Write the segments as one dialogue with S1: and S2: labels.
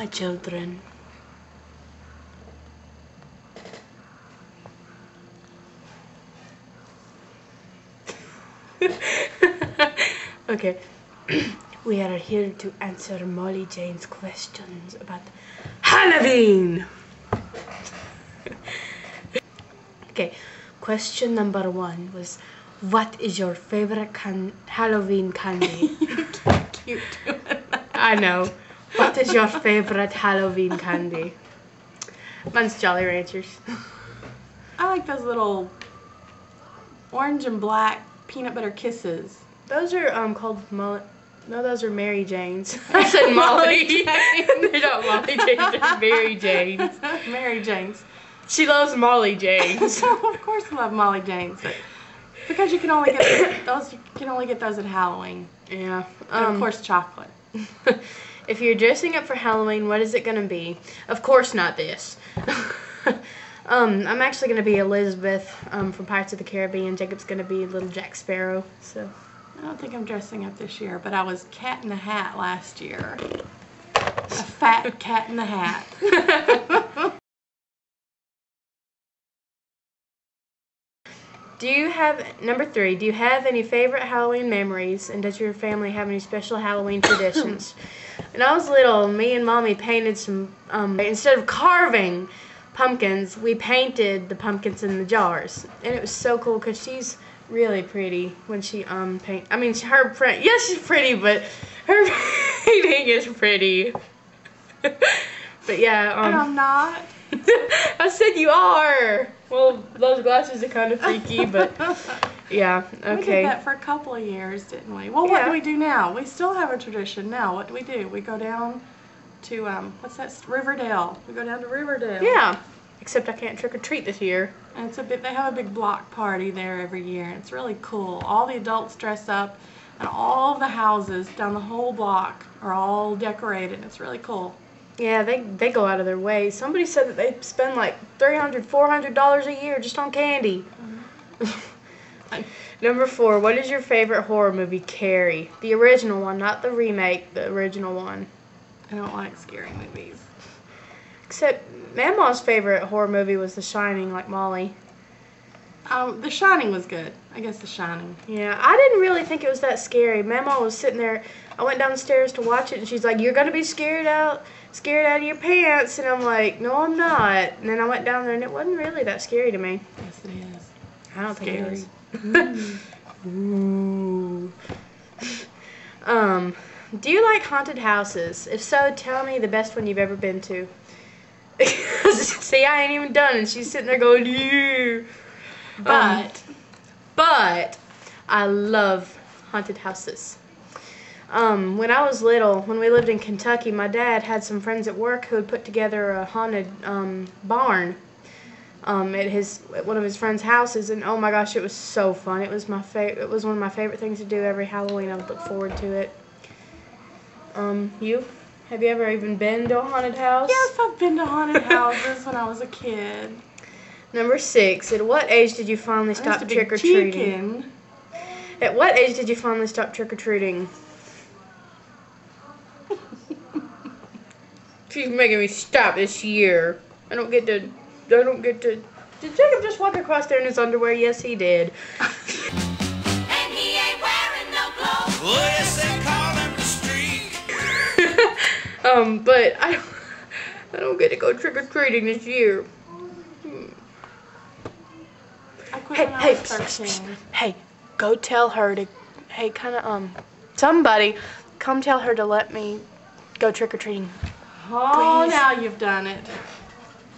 S1: My children. okay, we are here to answer Mollie Jane's questions about Halloween. okay, question number one was, what is your favorite can Halloween candy?
S2: Cute doing that.
S1: I know. What is your favorite Halloween candy? Mine's Jolly Ranchers.
S2: I like those little orange and black peanut butter kisses.
S1: Those are um called Molly. No, those are Mary Janes. I said Molly. They're not Molly Janes. They're Mary Janes.
S2: Mary Jane's.
S1: She loves Molly Janes.
S2: of course, I love Molly Jane's, but because you can only get those, you can only get those at Halloween.
S1: Yeah.
S2: And
S1: Um,
S2: of course, chocolate.
S1: If you're dressing up for Halloween, what is it gonna be? Of course, not this. um, I'm actually gonna be Elizabeth um, from Pirates of the Caribbean. Jacob's gonna be little Jack Sparrow. So.
S2: I don't think I'm dressing up this year, but I was Cat in the Hat last year. A fat Cat in the Hat.
S1: Do you have number three? Do you have any favorite Halloween memories, and does your family have any special Halloween traditions? when I was little, me and mommy painted some. Um, instead of carving pumpkins, we painted the pumpkins in the jars, and it was so cool because she's really pretty when she um paint. I mean, her print. Yes, she's pretty, but her painting is pretty. but yeah, um.
S2: and I'm not.
S1: I said you are. Well, those glasses are kind of freaky, but yeah, Okay.
S2: We did that for a couple of years, didn't we? Well, what
S1: Yeah.
S2: do we do now? We still have a tradition now. What do we do? We go down to um, what's that? Riverdale. We go down to Riverdale.
S1: Yeah, except I can't trick or treat this year.
S2: And it's a bit. They have a big block party there every year, it's really cool. All the adults dress up, and all the houses down the whole block are all decorated. It's really cool.
S1: Yeah, they they go out of their way. Somebody said that they spend like 300 400 dollars a year just on candy. Number four, what is your favorite horror movie? Carrie, the original one, not the remake, the original one.
S2: I don't like scary movies.
S1: Except Mama's favorite horror movie was The Shining, like Mollie.
S2: Um, The Shining was good. I guess The Shining.
S1: Yeah, I didn't really think it was that scary. Mama was sitting there. I went downstairs to watch it, and she's like, "You're gonna be scared out, scared out of your pants." And I'm like, "No, I'm not." And then I went down there, and it wasn't really that scary to me.
S2: Yes, it is.
S1: I don't think it
S2: Scary.
S1: is. Ooh. um, do you like haunted houses? If so, tell me the best one you've ever been to. See, I ain't even done, and she's sitting there going, "Yeah."
S2: But
S1: but I love haunted houses. Um, when I was little, when we lived in Kentucky, my dad had some friends at work who had put together a haunted um, barn um, at his at one of his friends' houses, and oh my gosh, it was so fun! It was my favorite. It was one of my favorite things to do every Halloween. I would look forward to it. Um, you have you ever even been to a haunted house?
S2: yes, I've been to haunted houses when I was a kid.
S1: Number six. At what age did you finally stop trick or treating? At what age did you finally stop trick or treating? She's making me stop this year. I don't get to. I don't get to. Did Jacob just walk across there in his underwear? Yes, he did.
S3: And he ain't wearing no clothes.
S4: Oh, yes, they call him the street.
S1: um, but I don't. I don't get to go trick or treating this year.
S2: I
S1: Hey, hey,
S2: was
S1: psst, psst, psst. hey, go tell her to. Hey, kind of um, somebody, come tell her to let me go trick or treating.
S2: Oh,
S1: Please.
S2: now you've done it.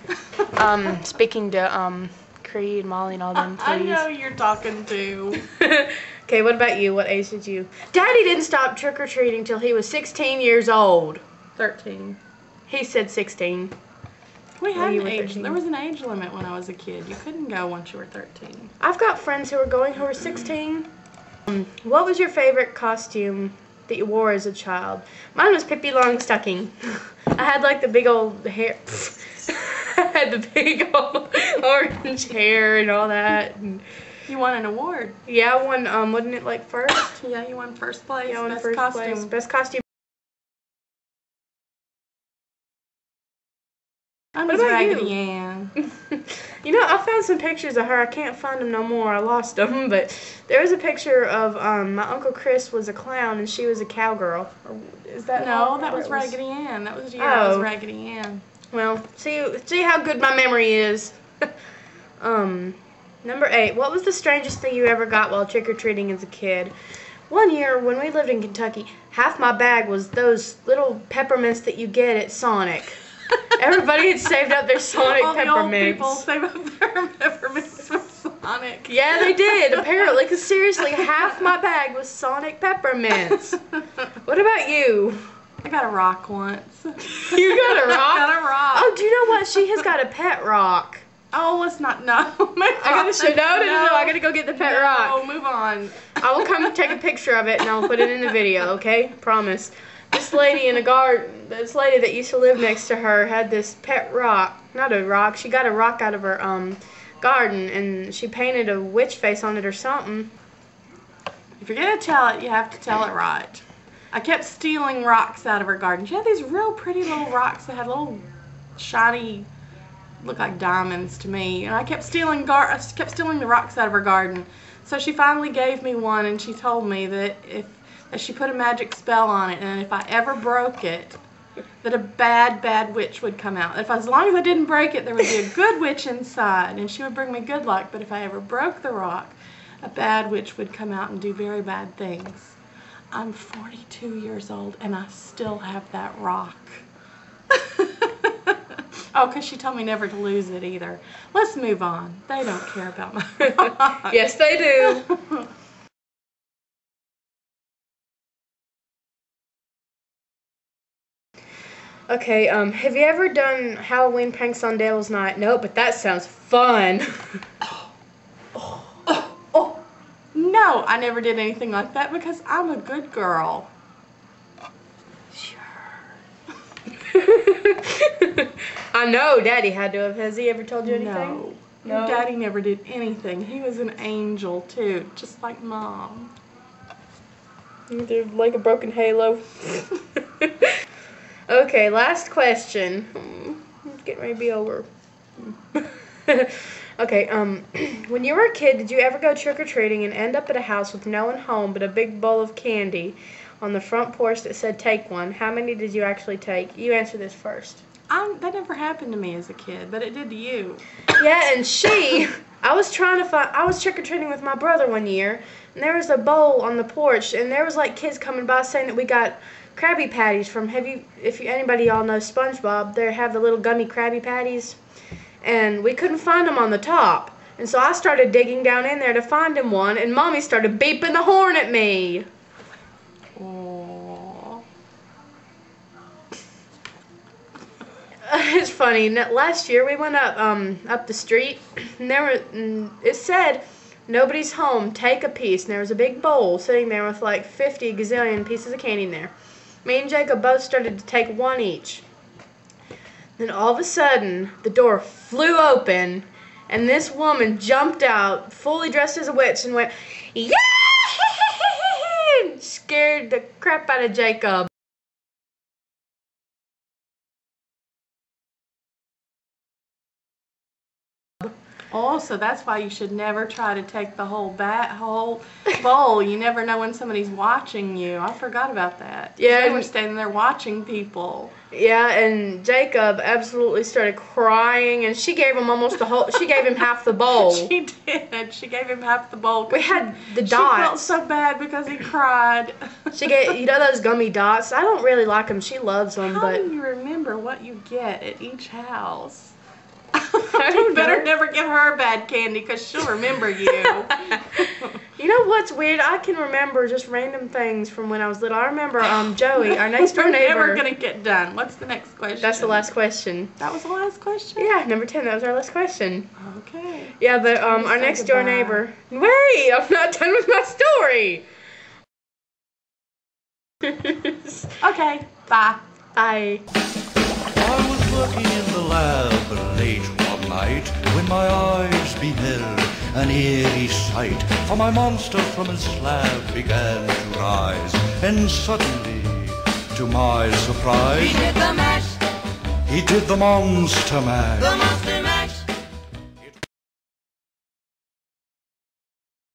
S1: Um, speaking to um, Creed Molly and all them,
S2: I
S1: please.
S2: know you're talking to.
S1: okay, what about you? What age did you? Daddy didn't stop trick or treating till he was 16 years old.
S2: 13.
S1: He said 16.
S2: We had an age.
S1: 13.
S2: There was an age limit when I was a kid. You couldn't go once you were 13.
S1: I've got friends who are going who are 16. Um, what was your favorite costume that you wore as a child? Mine was Pippi Longstocking. I had like the big old hair. Had the big old orange hair and all that. And
S2: You won an award.
S1: yeah, I won. Um, wasn't it like first?
S2: Yeah, you won first place.
S1: Yeah, I won
S2: best
S1: first
S2: costume.
S1: place. Best costume.
S2: I'm
S1: What about
S2: Raggedy
S1: you?
S2: Ann.
S1: You know, I found some pictures of her. I can't find them no more. I lost them. But there was a picture of um, my uncle Chris was a clown and she was a cowgirl. Or Is that
S2: No, that was Raggedy Ann. That was you. That was
S1: Oh.
S2: Raggedy Ann.
S1: Well, see see how good my memory is. um, number eight. What was the strangest thing you ever got while trick or treating as a kid? One year when we lived in Kentucky, half my bag was those little peppermints that you get at Sonic. Everybody had saved up their Sonic
S2: All the old people save up their peppermints with Sonic.
S1: Yeah, they did, apparently, because seriously, half my bag was Sonic peppermints. What about you?
S2: I got a rock once.
S1: You got a
S2: I
S1: rock?
S2: got a rock.
S1: Oh, do you know what? She has got a pet rock.
S2: Oh, let's not. No.
S1: I gotta show. No, no, no, no. I gotta go get the pet
S2: no,
S1: rock.
S2: Oh, move on.
S1: I will come take a picture of it and I'll put it in the video. Okay, promise. This lady in the garden, this lady that used to live next to her had this pet rock. Not a rock. She got a rock out of her um garden and she painted a witch face on it or something.
S2: If you're gonna tell it, you have to tell it right. I kept stealing rocks out of her garden. She had these real pretty little rocks that had little shiny, look like diamonds to me. And I kept stealing gar- I kept stealing the rocks out of her garden. So she finally gave me one, and she told me that if that she put a magic spell on it, and if I ever broke it, that a bad, bad witch would come out. If as long as I didn't break it, there would be a good witch inside, and she would bring me good luck. But if I ever broke the rock, a bad witch would come out and do very bad things. I'm 42 years old and I still have that rock. oh, because she told me never to lose it either. Let's move on. They don't care about my rock.
S1: Yes, they do. Okay, um, have you ever done Halloween pranks on Devil's Night? No, but that sounds fun.
S2: No, I never did anything like that because I'm a good girl. Sure.
S1: I know Daddy had to have. Has he ever told you anything?
S2: No.
S1: No?
S2: Your daddy never did anything. He was an angel too, just like mom.
S1: They're like a broken halo. okay, last question. Hmm, It's getting ready to be over. okay, um, when you were a kid, did you ever go trick or treating and end up at a house with no one home but a big bowl of candy on the front porch that said "Take one"? How many did you actually take? You answer this first.
S2: I, that never happened to me as a kid, but it did to you.
S1: Yeah, and she, I was trying to find, I was trick or treating with my brother one year, and there was a bowl on the porch, and there was like kids coming by saying that we got Krabby Patties from. Have you, if you, anybody y'all knows SpongeBob, they have the little gummy Krabby Patties, and we couldn't find them on the top, and so I started digging down in there to find him one, and Mommy started beeping the horn at me.
S2: Oh.
S1: it's funny. Last year we went up um up the street, and there were mm, it said nobody's home. Take a piece. And there was a big bowl sitting there with like 50 gazillion pieces of candy in there. Me and Jacob both started to take one each. Then all of a sudden the door flew open, and this woman jumped out, fully dressed as a witch, and went yeah, scared the crap out of Jacob.
S2: So that's why you should never try to take the whole bat whole bowl. You never know when somebody's watching you. I forgot about that.
S1: Yeah,
S2: they were standing there watching people.
S1: Yeah, and Jacob absolutely started crying, and she gave him almost the whole. She gave him half the bowl.
S2: She did. She gave him half the bowl.
S1: We had the
S2: She felt so bad because he cried.
S1: She gave you know those gummy dots. I don't really like them. She loves them,
S2: How
S1: but
S2: do you remember what you get at each house?
S1: I
S2: you better
S1: know.
S2: never give her bad candy because she'll remember you.
S1: you know what's weird? I can remember just random things from when I was little. I remember um Joey, our next door neighbor.
S2: We're never gonna get done. What's the next question?
S1: That's the last question.
S2: That was the last question.
S1: Yeah, number ten. That was our last question.
S2: Okay.
S1: Yeah, but um, our
S2: say
S1: next door neighbor. Wait, I'm not done with my story.
S2: Okay. Bye.
S1: Bye.
S4: Night when my eyes beheld an eerie sight. For my monster from his slab began to rise, and suddenly, to my surprise,
S3: He did the mash.
S4: he did the monster mash.
S3: The monster